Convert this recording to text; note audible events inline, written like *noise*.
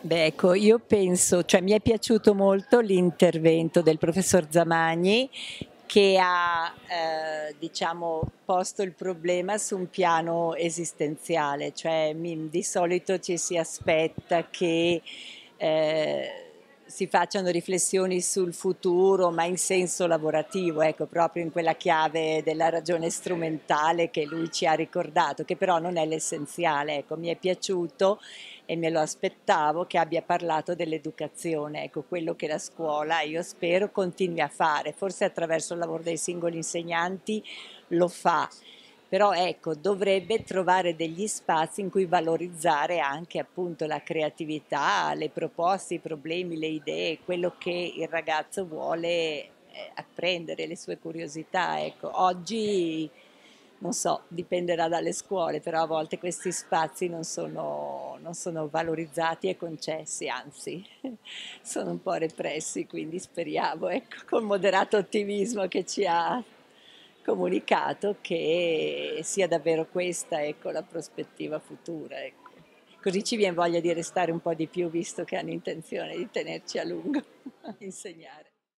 Beh, ecco, io penso, cioè mi è piaciuto molto l'intervento del professor Zamagni che ha eh, diciamo, posto il problema su un piano esistenziale, cioè mi, di solito ci si aspetta che eh, si facciano riflessioni sul futuro, ma in senso lavorativo, ecco, proprio in quella chiave della ragione strumentale che lui ci ha ricordato, che però non è l'essenziale. Ecco, mi è piaciuto e me lo aspettavo che abbia parlato dell'educazione, ecco, quello che la scuola, io spero, continui a fare, forse attraverso il lavoro dei singoli insegnanti lo fa, però ecco, dovrebbe trovare degli spazi in cui valorizzare anche appunto la creatività, le proposte, i problemi, le idee, quello che il ragazzo vuole eh, apprendere, le sue curiosità. Ecco, oggi non so, dipenderà dalle scuole, però a volte questi spazi non sono, non sono valorizzati e concessi, anzi *laughs* sono un po' repressi, quindi speriamo, ecco, con moderato ottimismo che ci ha comunicato che sia davvero questa ecco, la prospettiva futura. Ecco. Così ci viene voglia di restare un po' di più visto che hanno intenzione di tenerci a lungo *laughs* a insegnare.